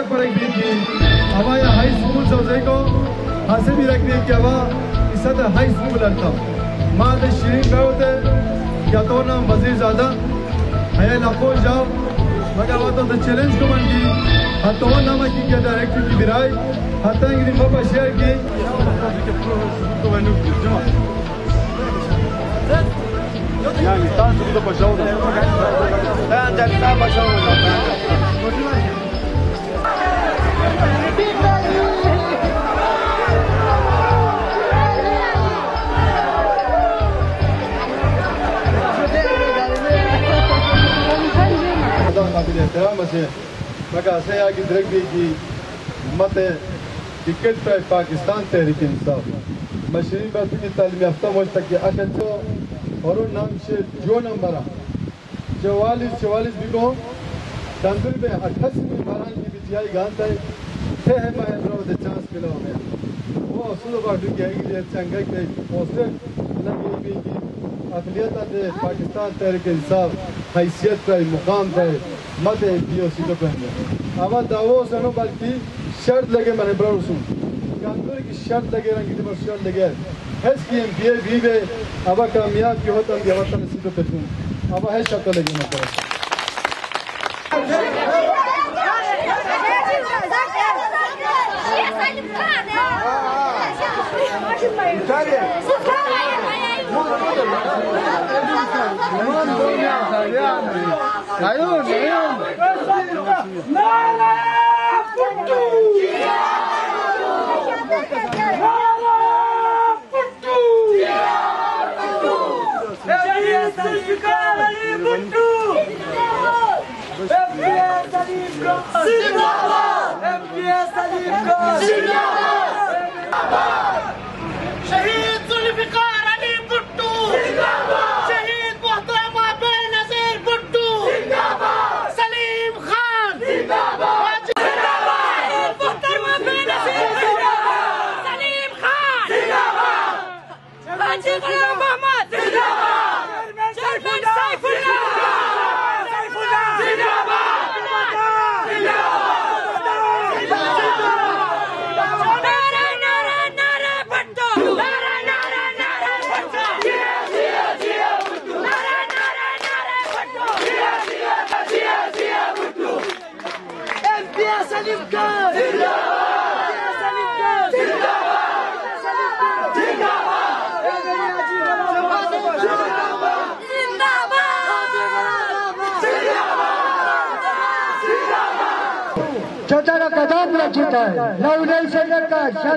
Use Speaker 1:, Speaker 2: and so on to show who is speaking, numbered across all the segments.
Speaker 1: हमारे high school को हासिल भी रखने के बाद हाई स्कूल था माँ तो शरीन गए या तो ना मजीद ज़्यादा हया नफो जाओ मगर वो तो चैलेंज को मन की हर तो ना मैं की क्या डायरेक्टर की बिराई हाँ तो हर तरह की
Speaker 2: मौका शेयर की Я
Speaker 1: не танцую, то пожалуйста. Да, да, да, пожалуйста. पाकिस्तान तहरीक इंसाफ मशरी की तालीम याफ्ता मुझ तक अकल तो और नाम से जो नंबर चौवालीस चौवालीस बिगो डंगल में अट्ठासी में बारान की बिटियाई गांत है Hema Ebro the chance below me. वो सुनो बात क्या है कि चंगा के पोस्टर ना भी भी की अफिलियत है पाकिस्तान तहरीक इंसाफ हैसियत पर मुकाम पर मत पीओ सी तो पहले आवा दावो सनो बल्कि शर्त लगे मैंने ब्रो सुन कानपुर की शर्त लगे रंग की शर्त लगे हेस की एम पी ए भी वे अब कामयाब की हो तो हम वतन सी तो पेटूं अब है शक्ल लगे मतलब Italia.
Speaker 2: Ayun, ayun.
Speaker 3: Nala! Putu! Nala! Putu! Fiesta di Cavali Putu! Fiesta di Bronze! Fiesta di Bronze!
Speaker 4: शहीद जुल्फिकार अली भुट्टू शहीद मोहतरमा बेनजीर भुट्टू सलीम खान मोहतरमा Benazir Salim Khan Salimka! Jangan kata-kata kita,
Speaker 3: lawan saya kata, saya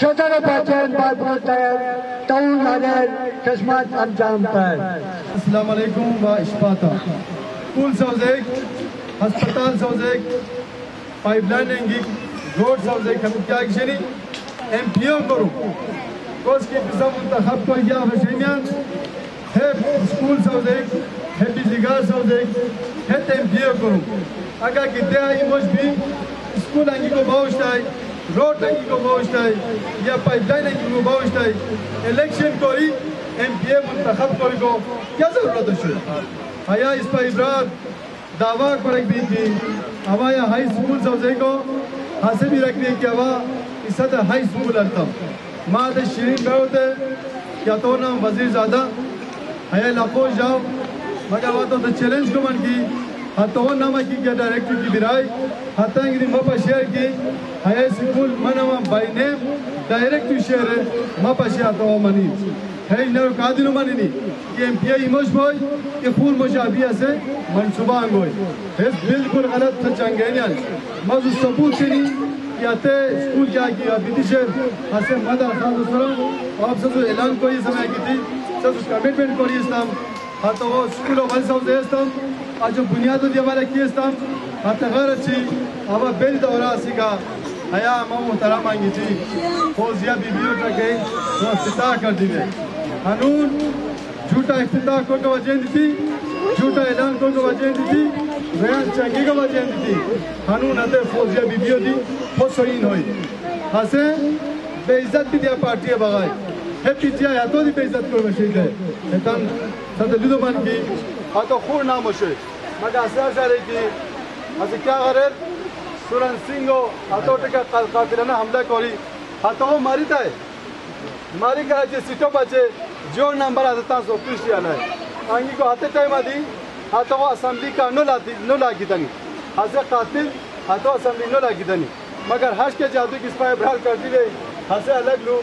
Speaker 5: चौथारा बचन बादपुर तयर तवुन अरे किस्मत अंजाम पर।
Speaker 1: अस्सलाम वालेकुम व इस्पाता स्कूल सौजेक, अस्पताल सौजेक, पाइपलाइन एंगिक रोड सौजेक, हम क्या किशनी एमपीओ करो। कोस की किस्म मुंतखब को या हशेमियान है स्कूल सौजेक, है बिजलीगार सौजेक, है एमपीओ करो। अगर कितने आई मुझ भी, स्कूल अंगी को बहुत है रोड अंगी को बहुत है या पाइपलाइन अंगी को बहुत है इलेक्शन कोई एमपीए मुंतखब कोई को क्या जरूरत है हया इस पर इबरार दावा करक भी की हवा या हाई स्कूल सौजे को हासिल भी रखने की हवा इस हाई स्कूल अर्थम माँ दे शिरीन गए या तो ना वजीर ज़्यादा हया लको जाओ मगर वो तो चैलेंज को मन की हाथों नामा की क्या डायरेक्टर की बिराई हाथा इंग्री मापा शेयर की हया school Manama by name direct share मापा शेयर तो मनी है नर कादिनो मानिनी कि एमपीआई इमोश बोय कि फूल मुशाबिया से मंसूबा अंगोय है बिल्कुल गलत था चंगेनियन मज सबूत से नहीं याते स्कूल क्या किया विदिशे हसे मदर खान सरो आप सब ऐलान कोई समय की थी सब कमिटमेंट कोई इस्लाम हाँ तो वो स्कूल वन सब दे इस्लाम आज जो बुनियाद दिया वाले की इस्लाम हाँ तो घर अच्छी अब बेल दौरा सिका हया माँ मुहतरा मांगी थी फौजिया बीबियों का गई तो इफ्तिताह कर दी गई कानून झूठा इफ्तिताह को वजह दी थी? झूठा ऐलान को तो वजह दी थी? बयान चंगी को वजह दी थी? कानून आते फौजिया हे कर बशीदे हेतन सद लिदो मान की
Speaker 2: हातो खूर नाम होशे मगर असर सरे की असं क्या करे सुरन सिंह हो हातो टेका कातिलाना हमला करी हातो हो मारी ताय मारी करायचे सीटो पाचे जो नंबर आता तास ऑफ़िस आला अंगी को हाते टाइम आधी हातो हो असेंबली का नो लाती नो लागी तनी हासे कातिल हातो असेंबली नो लागी मगर हर्ष के जादू किस पाए भ्राल कर दी गई हसे अलग लो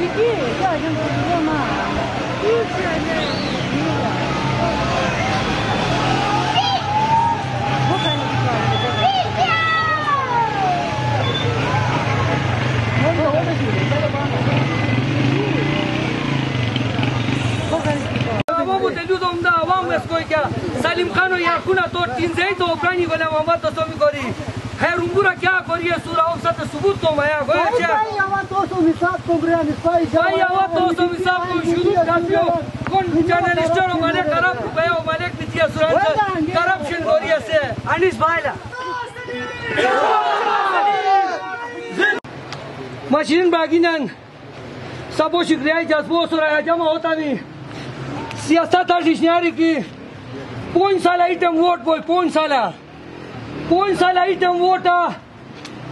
Speaker 6: 이게 야좀
Speaker 4: 그거만 이웃이 아니야 Salim Khano yakuna to tinzei to obrani gola mamba to somi gori. Awa shuru kon mane mane corruption Anis Baila sura jama hota nahi सियासत डिक्शनरी की पाँच साल आइटम वोट बोल पाँच साल पाँच साल आइटम वोट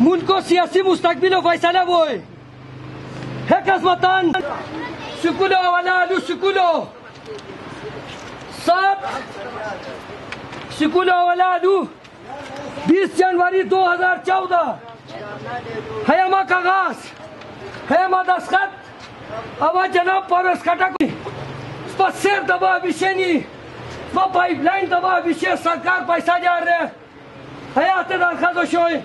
Speaker 4: मुल्क को सियासी मुस्तकबिल फैसला बोल है कसमतान सुकुलो वाला आलू सुकुलो सात सुकुलो वाला आलू बीस जनवरी 2014 है हमा कागज़ है हमा दस्खत अब जनाब परवेश खटक पसेर दबा विषय नहीं वो पाइपलाइन दबा विषय सरकार पैसा जा रहे हयाते दरखा तो शोय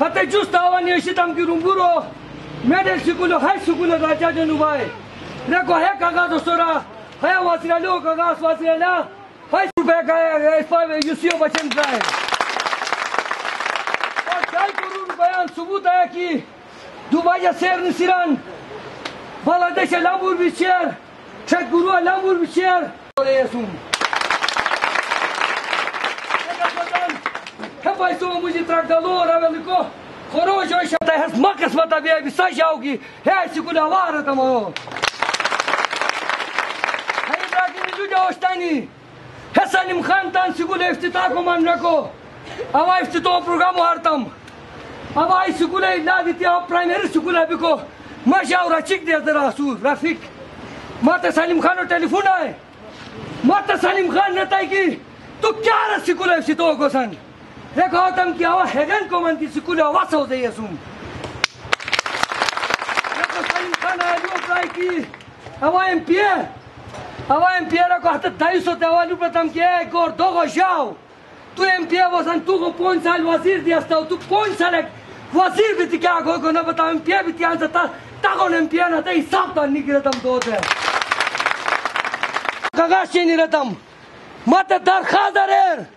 Speaker 4: हते जुस्त आवानी शितम की रुंबुरो मेडल सिकुलो हाई सिकुलो राजा जो नुबाई रेको है कागा दोस्तोरा है वासिला लो कागा वासिला हाई रुपए का है इस पर यूसीओ बचन का है और ढाई करोड़ रुपया सबूत है कि दुबई या शेर निसिरान बांग्लादेश लांबूर भी शेर Çek guru alamur bir şeyler. Oraya sun. Hep ay sonra muzi tragdalor aveliko. Хорошо, еще та хес макас мата бия биса жауги. Хе сикуля вара тамо. Хай брагини людя остани. Хе Салим хан тан сикуля ифтита коман рако. Ава ифтито програму хартам. Ава ай сикуля illa ditya primary сикуля бико. Маша урачик де расу Рафик. माता सलीम खान और टेलीफोन आए माता सलीम खान ने तय की तो क्या रे सिकुल है सितो को सन रे Gautam Rekordamkiava Hegen kommen die Sekula Wasser der Jesum. Ava MPA, Ava MPA era corta taiso te ava lupa tam que é gordo gojau. Tu MPA vas antu go pon sal wazir di asta tu pon salek wazir biti kya go go na bata MPA biti ansa ta ta go MPA na ta hisab ta nikre tam do te. Kagashi ni retam. Mate dar khazarer.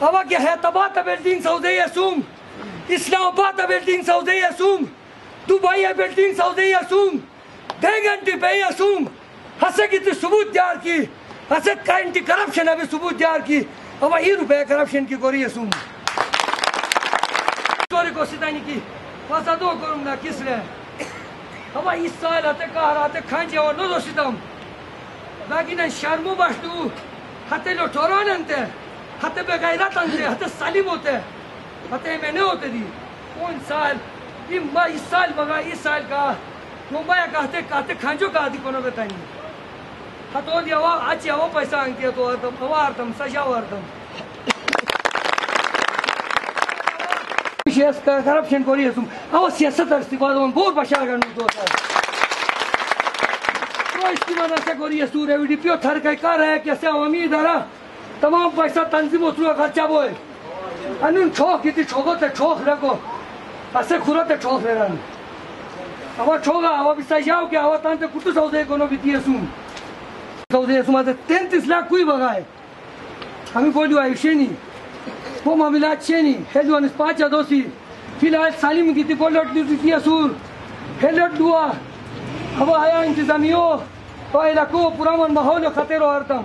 Speaker 4: फंसी रहे थी Balacha building Saudi Asum. Islamabad building Saudi Asum. Dubai building Saudi Asum. Benganti Bay Asum. हसे की तो सबूत तैयार की। हसे का एंटी करप्शन अभी सबूत तैयार की। अब ये रुपए करप्शन की गोरी असुम स्टोरी को सितानी की। वसा दो करूँ ना, किस रे अब इस साल आते कहा आते खांचे और नो दो सितम बाकी ना शर्मो बास्तु हाते लो ठोरान अंते। हाते बेगायरत अंते हाते सालिम होते हाते मैंने होते दी। कौन साल? ये मा- इस साल बगा, इस साल का। मुंबई का हाते काते खांजो का आदि कोनो बतानी हातो दी हवा आज हवा पैसा अंगते तो अर्थम हवा अर्थम सजा अर्थम करप्शन कोरी असुम अव सियासत अस्तिवाद बोर बशा गर्नु तो तो इसकी वजह से कोरी सूर एवीडीपीओ थर कई कर है कैसे अवामी इदारा तमाम पैसा तंजीम उतरू खर्चा बोए। अनुन छोक किती छोको ते छोक रखो। असे खुरो ते छोक रन। अवा छोगा अवा बिसा जाओ के, अवा तांते कुटू सौदे कोनो वित्तीय सुम सौदे सुमाते 33 लाख कुई बगाए। आम्ही बोलू आयुष्यनी वो मामला शेनी हे दोन पाच दोषी फ़िलहाल सालिम की किती बोलट दिती असूर। हेलट दुआ। हवा आया इंतजामियो। तो इलाको पुरामन माहौल खतेरो अर्थम